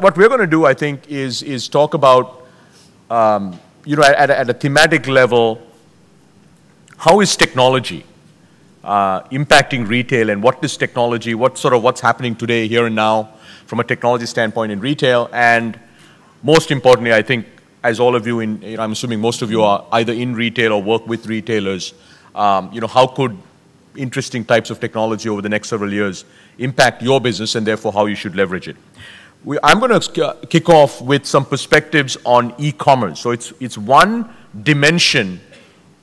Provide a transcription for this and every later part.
What we're going to do, I think, is, is talk about, um, you know, at, at, a thematic level, how is technology uh, impacting retail and what is technology, what sort of what's happening today, here and now, from a technology standpoint in retail, and most importantly, I think, as all of you, in, you know, I'm assuming most of you are either in retail or work with retailers, um, you know, how could interesting types of technology over the next several years impact your business and therefore how you should leverage it. We, I'm going to kick off with some perspectives on e-commerce. So it's, it's one dimension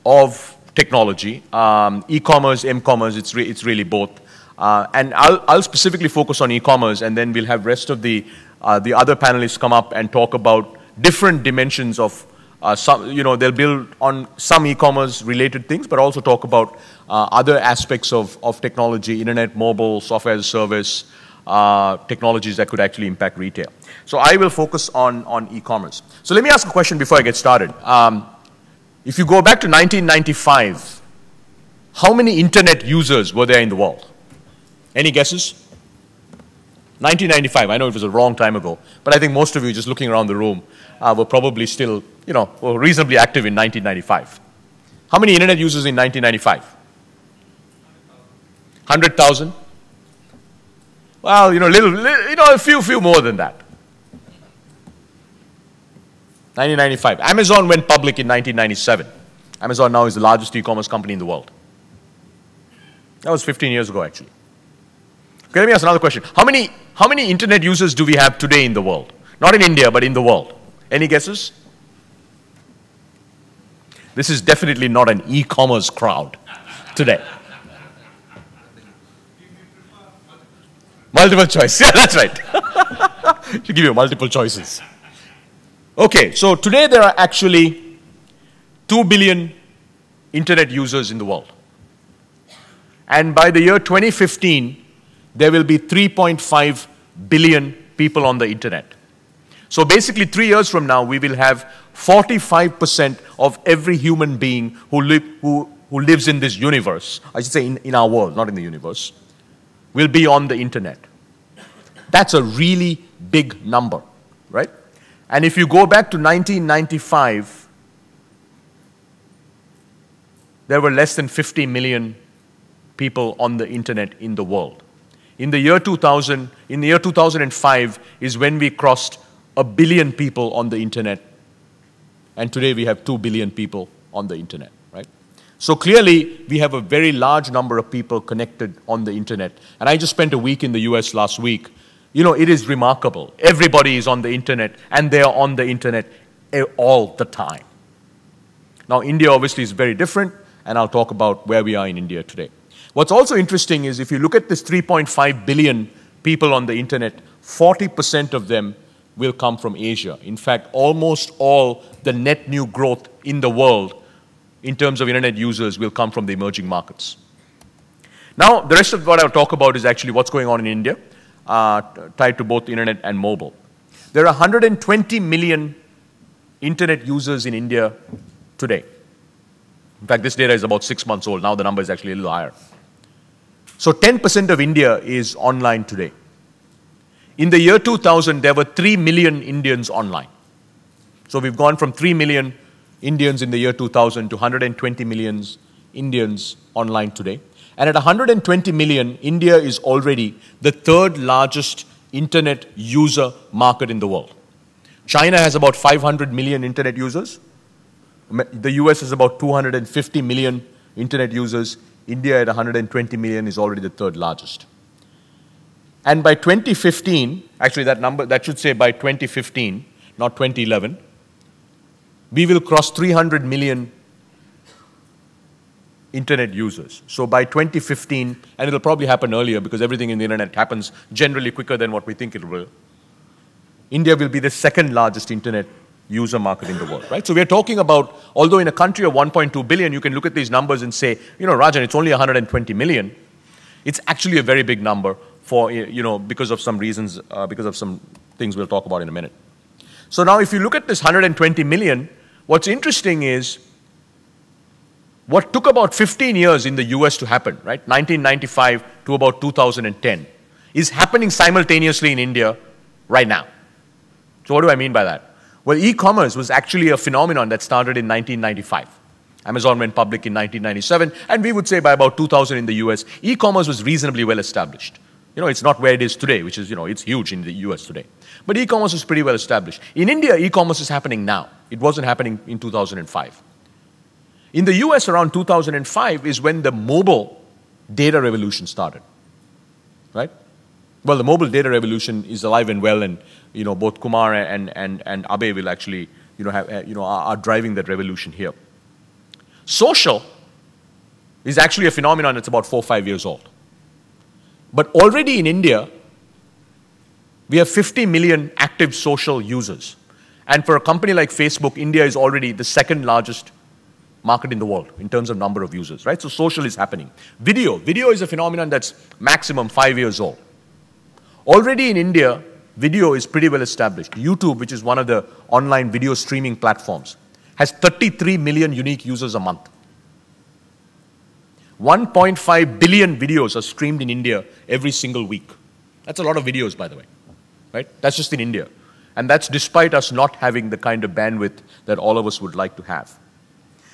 of technology. Um, e-commerce, m-commerce, it's, re it's really both. Uh, and I'll, I'll specifically focus on e-commerce and then we'll have rest of the, uh, the other panelists come up and talk about different dimensions of uh, some, you know, they'll build on some e-commerce related things, but also talk about uh, other aspects of, of technology, internet, mobile, software as a service, uh, technologies that could actually impact retail. So I will focus on, on e-commerce. So let me ask a question before I get started. Um, if you go back to 1995, how many internet users were there in the world? Any guesses? 1995, I know it was a wrong time ago, but I think most of you just looking around the room uh, were probably still, you know, were reasonably active in 1995. How many internet users in 1995? 100,000? Well, you know, little, you know, a few, few more than that. 1995. Amazon went public in 1997. Amazon now is the largest e-commerce company in the world. That was 15 years ago, actually. Okay, let me ask another question. How many, how many internet users do we have today in the world? Not in India, but in the world. Any guesses? This is definitely not an e-commerce crowd today. Multiple choice. Yeah, that's right. Should give you multiple choices. Okay, so today there are actually 2 billion internet users in the world. And by the year 2015, there will be 3.5 billion people on the internet. So basically, three years from now, we will have 45% of every human being who, who, who lives in this universe, I should say in, in our world, not in the universe, will be on the internet. That's a really big number, right? And if you go back to 1995, there were less than 50 million people on the internet in the world. In the year 2000, in the year 2005 is when we crossed a billion people on the internet. And today we have 2 billion people on the internet. So clearly, we have a very large number of people connected on the internet. And I just spent a week in the US last week. You know, it is remarkable. Everybody is on the internet, and they are on the internet all the time. Now, India obviously is very different, and I'll talk about where we are in India today. What's also interesting is if you look at this 3.5 billion people on the internet, 40% of them will come from Asia. In fact, almost all the net new growth in the world in terms of internet users will come from the emerging markets. Now, the rest of what I'll talk about is actually what's going on in India, uh, tied to both internet and mobile. There are 120 million internet users in India today. In fact, this data is about six months old. Now the number is actually a little higher. So 10% of India is online today. In the year 2000, there were 3 million Indians online. So we've gone from 3 million Indians in the year 2000 to 120 million Indians online today. And at 120 million, India is already the third largest internet user market in the world. China has about 500 million internet users. The US has about 250 million internet users. India at 120 million is already the third largest. And by 2015, actually that number, that should say by 2015, not 2011, we will cross 300 million internet users. So by 2015, and it'll probably happen earlier because everything in the internet happens generally quicker than what we think it will, India will be the second largest internet user market in the world, right? So we're talking about, although in a country of 1.2 billion, you can look at these numbers and say, you know, Rajan, it's only 120 million. It's actually a very big number for, you know, because of some reasons, uh, because of some things we'll talk about in a minute. So now if you look at this 120 million, what's interesting is what took about 15 years in the US to happen, right? 1995 to about 2010, is happening simultaneously in India right now. So, what do I mean by that? Well, e commerce was actually a phenomenon that started in 1995. Amazon went public in 1997, and we would say by about 2000 in the US, e commerce was reasonably well established. You know, it's not where it is today, which is, you know, it's huge in the US today. But e commerce is pretty well established. In India, e commerce is happening now. It wasn't happening in 2005. In the US, around 2005 is when the mobile data revolution started. Right? Well, the mobile data revolution is alive and well, and you know, both Kumar and, and, and Abe will actually, you know, have, you know, are, are driving that revolution here. Social is actually a phenomenon that's about four or five years old. But already in India, we have 50 million active social users. And for a company like Facebook, India is already the second largest market in the world in terms of number of users, right? So social is happening. Video, video is a phenomenon that's maximum five years old. Already in India, video is pretty well established. YouTube, which is one of the online video streaming platforms, has 33 million unique users a month. 1.5 billion videos are streamed in India every single week. That's a lot of videos, by the way. Right? That's just in India. And that's despite us not having the kind of bandwidth that all of us would like to have.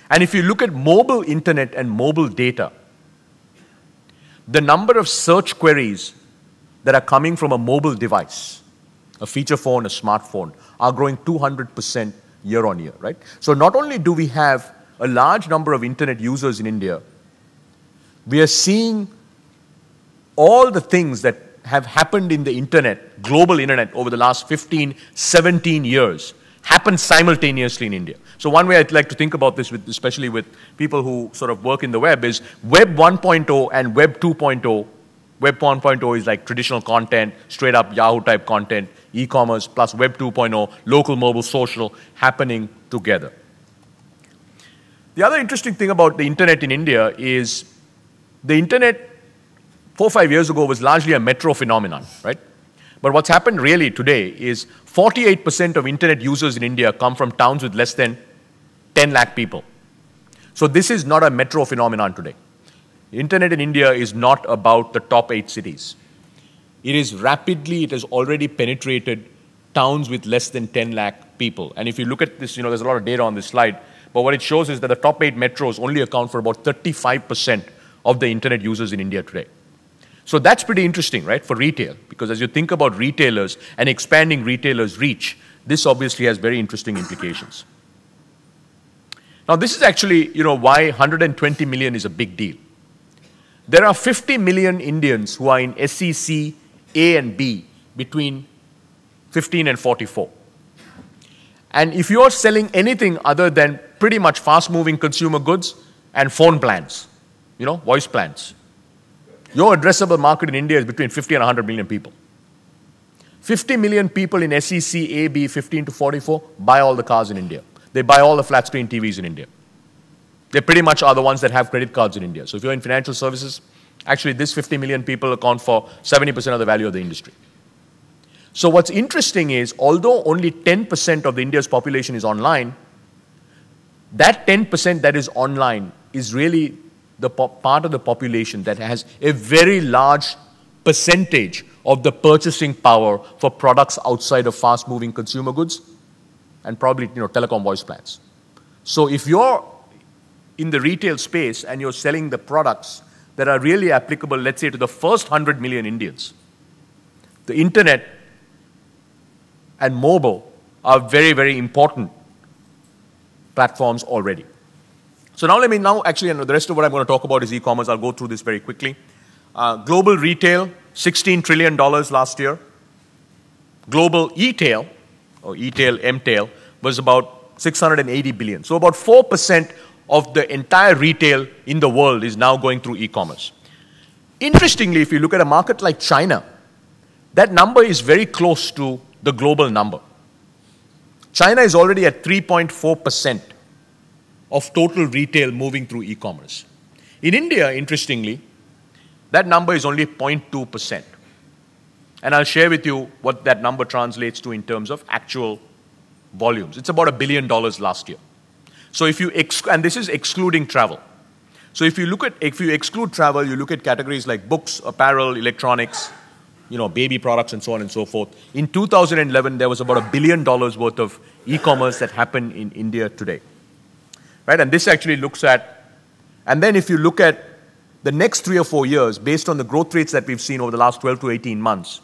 And if you look at mobile internet and mobile data, the number of search queries that are coming from a mobile device, a feature phone, a smartphone, are growing 200% year on year, right? So not only do we have a large number of internet users in India, we are seeing all the things that have happened in the internet, global internet, over the last 15, 17 years happen simultaneously in India. So one way I'd like to think about this, with, especially with people who sort of work in the web, is Web 1.0 and Web 2.0. Web 1.0 is like traditional content, straight up Yahoo type content, e-commerce plus Web 2.0, local, mobile, social, happening together. The other interesting thing about the internet in India is the internet four or five years ago was largely a metro phenomenon, right? But what's happened really today is 48% of internet users in India come from towns with less than 10 lakh people. So this is not a metro phenomenon today. Internet in India is not about the top eight cities. It is rapidly, it has already penetrated towns with less than 10 lakh people. And if you look at this, you know, there's a lot of data on this slide, but what it shows is that the top eight metros only account for about 35% of the internet users in India today. So that's pretty interesting, right, for retail, because as you think about retailers and expanding retailers' reach, this obviously has very interesting implications. Now, this is actually, you know, why 120 million is a big deal. There are 50 million Indians who are in SEC A and B between 15 and 44. And if you're selling anything other than pretty much fast moving consumer goods and phone plans, you know, voice plans. Your addressable market in India is between 50 and 100 million people. 50 million people in SEC AB 15 to 44 buy all the cars in India. They buy all the flat screen TVs in India. They pretty much are the ones that have credit cards in India. So if you're in financial services, actually this 50 million people account for 70% of the value of the industry. So what's interesting is although only 10% of the India's population is online, that 10% that is online is really the part of the population that has a very large percentage of the purchasing power for products outside of fast moving consumer goods and probably you know telecom voice plans. So if you're in the retail space and you're selling the products that are really applicable let's say to the first 100 million indians the internet and mobile are very very important platforms already so now let me now actually, and the rest of what I'm going to talk about is e-commerce. I'll go through this very quickly. Uh, global retail, $16 trillion last year. Global e-tail, or e-tail, m-tail, was about 680 billion. So about 4% of the entire retail in the world is now going through e-commerce. Interestingly, if you look at a market like China, that number is very close to the global number. China is already at 3.4% of total retail moving through e commerce. In India, interestingly, that number is only 0.2%. And I'll share with you what that number translates to in terms of actual volumes. It's about a billion dollars last year. So if you, ex- and this is excluding travel. So if you look at, if you exclude travel, you look at categories like books, apparel, electronics, you know, baby products and so on and so forth. In 2011, there was about a billion dollars worth of e-commerce that happened in India today. Right? And this actually looks at, and then if you look at the next three or four years, based on the growth rates that we've seen over the last 12 to 18 months,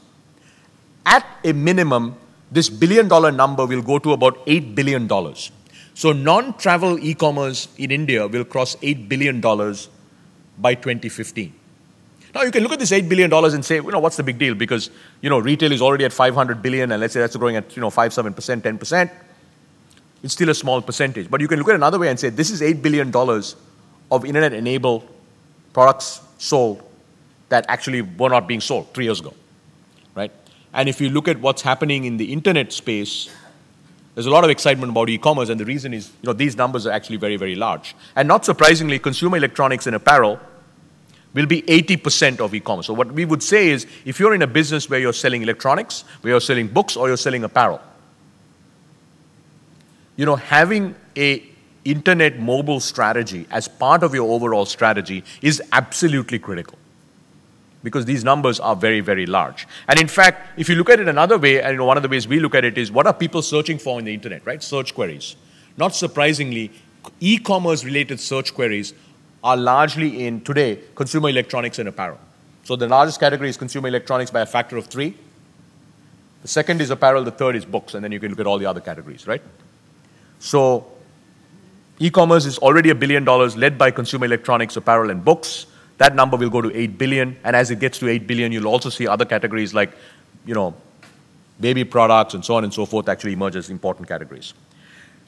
at a minimum, this billion dollar number will go to about $8 billion. So non travel e commerce in India will cross $8 billion by 2015. Now you can look at this $8 billion and say, you know, what's the big deal? Because, you know, retail is already at 500 billion and let's say that's growing at, you know, 5, 7%, 10%. It's still a small percentage. But you can look at another way and say, this is $8 billion of internet enabled products sold that actually were not being sold three years ago, right? And if you look at what's happening in the internet space, there's a lot of excitement about e-commerce, and the reason is, you know, these numbers are actually very, very large. And not surprisingly, consumer electronics and apparel will be 80% of e-commerce. So what we would say is, if you're in a business where you're selling electronics, where you're selling books, or you're selling apparel, you know, having a internet mobile strategy as part of your overall strategy is absolutely critical because these numbers are very, very large. And in fact, if you look at it another way, and you know, one of the ways we look at it is what are people searching for in the internet, right? Search queries. Not surprisingly, e commerce related search queries are largely in today consumer electronics and apparel. So the largest category is consumer electronics by a factor of three. The second is apparel, the third is books, and then you can look at all the other categories, right? So e commerce is already a billion dollars led by consumer electronics, apparel, and books. That number will go to 8 billion. And as it gets to 8 billion, you'll also see other categories like, you know, baby products and so on and so forth actually emerge as important categories.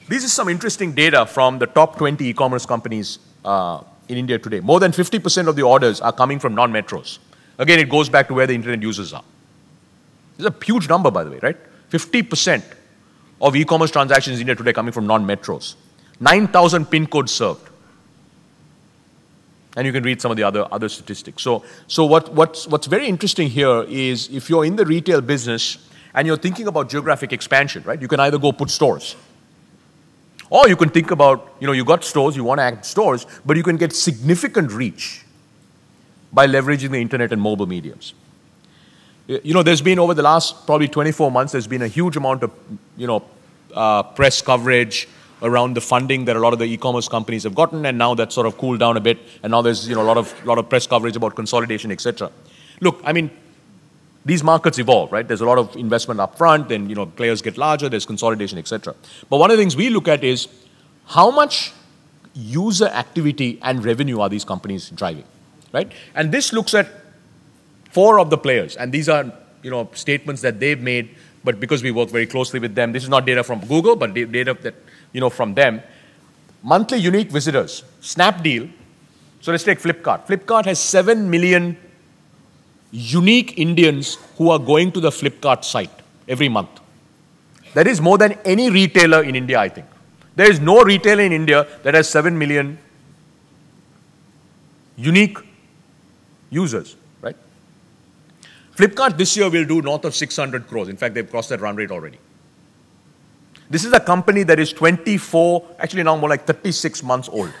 This is some interesting data from the top 20 e-commerce companies uh, in India today. More than 50% of the orders are coming from non-metros. Again, it goes back to where the internet users are. This is a huge number, by the way, right? 50% of e-commerce transactions in India today coming from non-metros. 9,000 pin codes served. And you can read some of the other, other statistics. So, so what, what's, what's very interesting here is if you're in the retail business and you're thinking about geographic expansion, right, you can either go put stores. Or you can think about, you know, you got stores, you want to add stores, but you can get significant reach by leveraging the internet and mobile mediums. You know, there's been over the last probably 24 months, there's been a huge amount of, you know, uh, press coverage, around the funding that a lot of the e-commerce companies have gotten, and now that's sort of cooled down a bit, and now there's you know a lot of lot of press coverage about consolidation, etc. Look, I mean, these markets evolve, right? There's a lot of investment up front, then you know players get larger, there's consolidation, etc. But one of the things we look at is how much user activity and revenue are these companies driving, right? And this looks at four of the players, and these are you know statements that they've made. But because we work very closely with them, this is not data from Google, but data that you know, from them. Monthly unique visitors, Snapdeal. So let's take Flipkart. Flipkart has 7 million unique Indians who are going to the Flipkart site every month. That is more than any retailer in India, I think. There is no retailer in India that has 7 million unique users? Flipkart this year will do north of 600 crores. In fact, they've crossed that run rate already. This is a company that is 24, actually now more like 36 months old.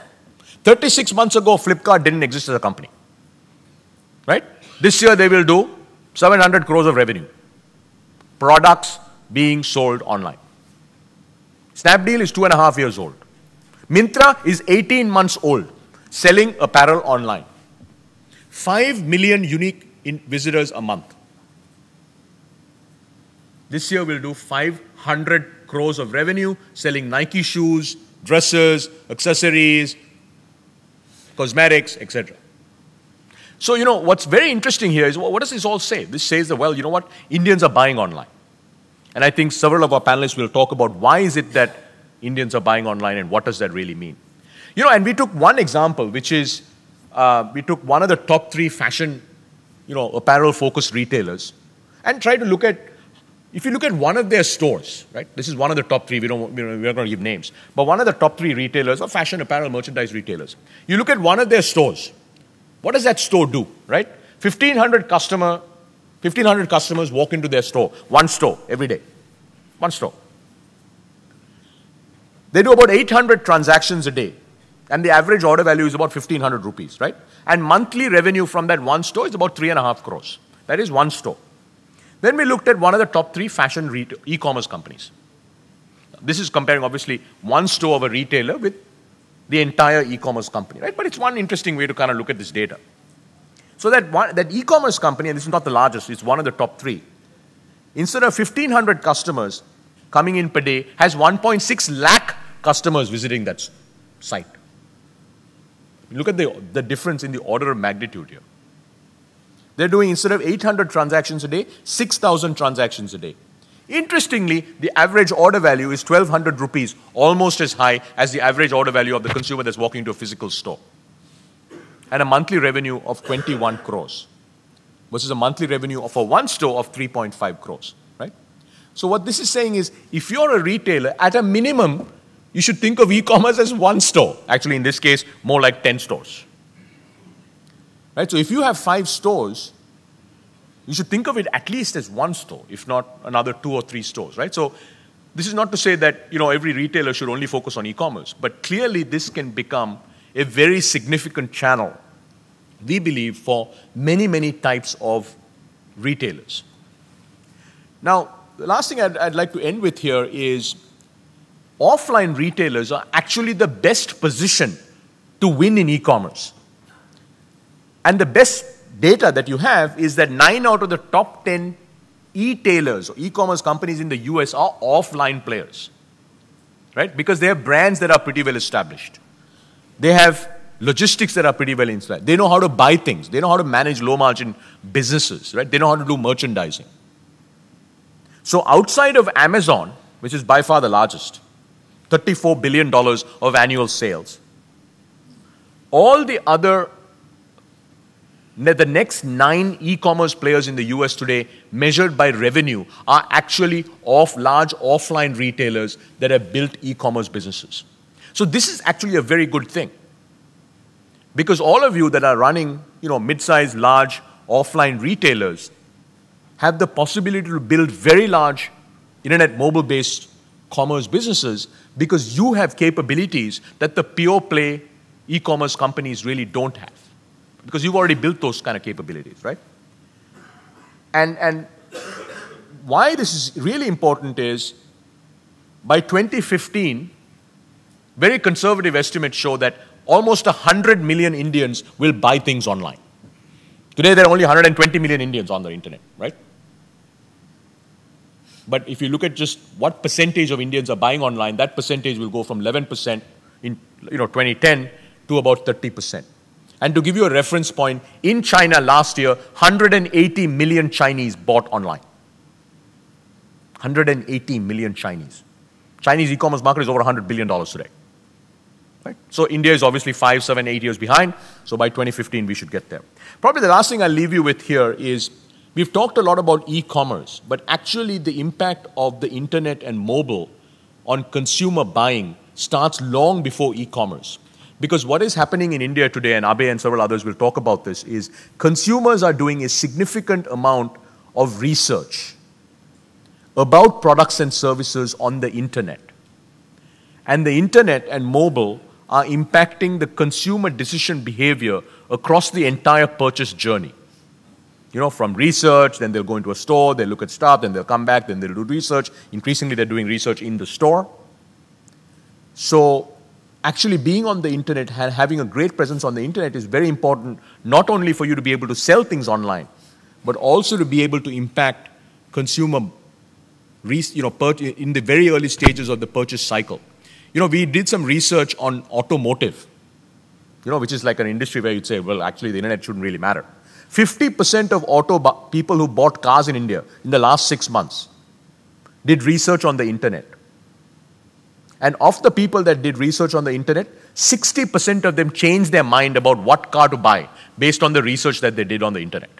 36 months ago, Flipkart didn't exist as a company. Right? This year they will do 700 crores of revenue. Products being sold online. Snapdeal is two and a half years old. Myntra is 18 months old, selling apparel online. 5 million unique visitors a month. This year we'll do 500 crores of revenue selling Nike shoes, dresses, accessories, cosmetics, etc. So, you know, what's very interesting here is what does this all say? This says that, well, you know what? Indians are buying online. And I think several of our panelists will talk about why is it that Indians are buying online and what does that really mean. You know, and we took one example, which is uh, we took one of the top three fashion, you know, apparel focused retailers and try to look at if you look at one of their stores, right, this is one of the top three, we don't, we're not going to give names, but one of the top three retailers or fashion apparel merchandise retailers. You look at one of their stores, what does that store do, right? 1,500 customer, 1,500 customers walk into their store, one store every day, one store. They do about 800 transactions a day, and the average order value is about 1,500 rupees, right? And monthly revenue from that one store is about three and a half crores. That is one store. Then we looked at one of the top three fashion e commerce companies. This is comparing, obviously, one store of a retailer with the entire e commerce company, right? But it's one interesting way to kind of look at this data. So that, that e commerce company, and this is not the largest, it's one of the top three, instead of 1,500 customers coming in per day, has 1.6 lakh customers visiting that site. Look at the, the difference in the order of magnitude here. They're doing, instead of 800 transactions a day, 6,000 transactions a day. Interestingly, the average order value is 1200 rupees, almost as high as the average order value of the consumer that's walking to a physical store. And a monthly revenue of 21 crores versus a monthly revenue for one store of 3.5 crores, right? So what this is saying is if you're a retailer, at a minimum, you should think of e-commerce as one store. Actually, in this case, more like 10 stores. Right? So if you have five stores, you should think of it at least as one store, if not another two or three stores, right? So this is not to say that you know every retailer should only focus on e-commerce, but clearly this can become a very significant channel, we believe, for many, many types of retailers. Now, the last thing I'd, I'd like to end with here is offline retailers are actually the best position to win in e-commerce. And the best data that you have is that nine out of the top 10 e-tailers or e-commerce companies in the US are offline players. Right? Because they have brands that are pretty well established. They have logistics that are pretty well installed. They know how to buy things. They know how to manage low margin businesses, right? They know how to do merchandising. So outside of Amazon, which is by far the largest, $34 billion of annual sales, all the other the next nine e-commerce players in the US today, measured by revenue, are actually off large offline retailers that have built e-commerce businesses. So this is actually a very good thing. Because all of you that are running, you know, mid-sized, large offline retailers have the possibility to build very large internet mobile-based commerce businesses because you have capabilities that the pure play e-commerce companies really don't have because you've already built those kind of capabilities, right? And, and why this is really important is by 2015, very conservative estimates show that almost 100 million Indians will buy things online. Today, there are only 120 million Indians on the internet, right? But if you look at just what percentage of Indians are buying online, that percentage will go from 11% in you know, 2010 to about 30%. And to give you a reference point, in China last year, 180 million Chinese bought online. 180 million Chinese. Chinese e-commerce market is over 100 billion dollars today. Right? So India is obviously five, seven, eight years behind. So by 2015, we should get there. Probably the last thing I'll leave you with here is we've talked a lot about e-commerce, but actually the impact of the internet and mobile on consumer buying starts long before e-commerce. Because what is happening in India today, and Abe and several others will talk about this, is consumers are doing a significant amount of research about products and services on the internet. And the internet and mobile are impacting the consumer decision behavior across the entire purchase journey. You know, from research, then they'll go into a store, they'll look at stuff, then they'll come back, then they'll do research. Increasingly, they're doing research in the store. So, actually being on the internet and having a great presence on the internet is very important, not only for you to be able to sell things online, but also to be able to impact consumer you know, in the very early stages of the purchase cycle. You know, we did some research on automotive, you know, which is like an industry where you'd say, well, actually, the internet shouldn't really matter. 50% of auto people who bought cars in India in the last six months did research on the internet. And of the people that did research on the internet, 60% of them changed their mind about what car to buy based on the research that they did on the internet.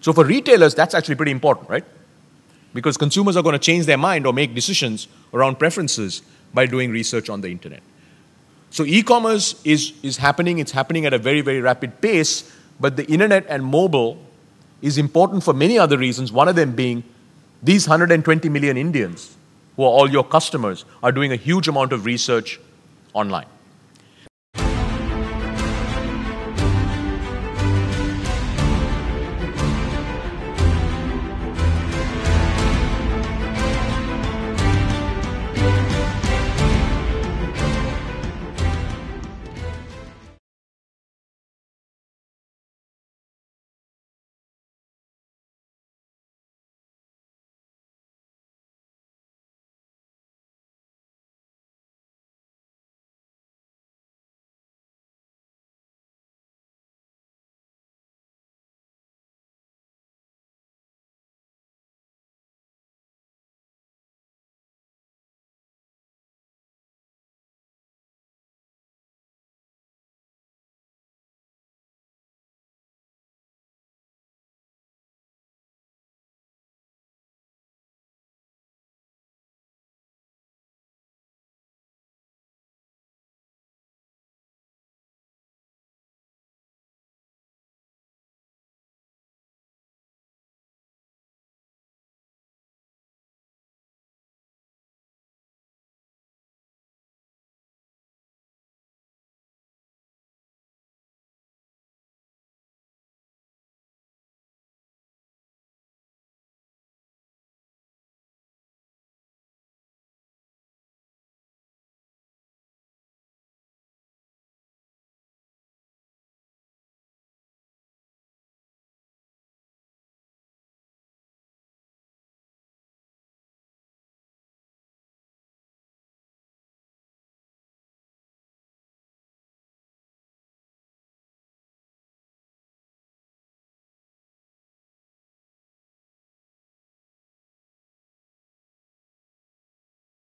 So for retailers, that's actually pretty important, right? Because consumers are going to change their mind or make decisions around preferences by doing research on the internet. So e-commerce is, is happening, it's happening at a very, very rapid pace, but the internet and mobile is important for many other reasons, one of them being these 120 million Indians who are all your customers, are doing a huge amount of research online.